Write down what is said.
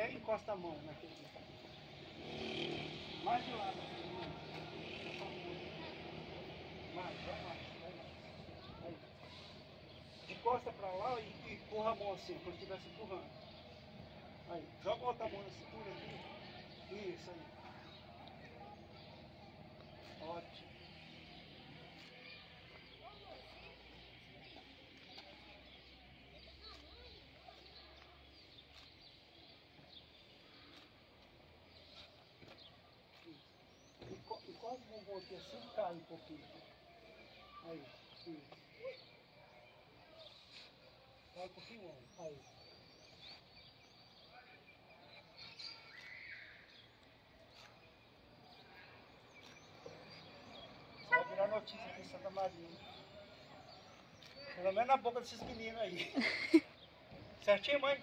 pé e encosta a mão naquele. Mais de lado. Mais, vai mais, vai mais. Aí. Encosta pra lá e, e empurra a mão assim, como se estivesse empurrando. Aí, joga outra mão na cintura aqui. Isso aí. Ótimo. E, co- e quase bumbum aqui assim cai um pouquinho. Aí, isso. Vai um pouquinho. Aí. Vai virar notícia aqui em Santa Maria. Pelo menos na boca desses meninos aí. Certinho, mãe?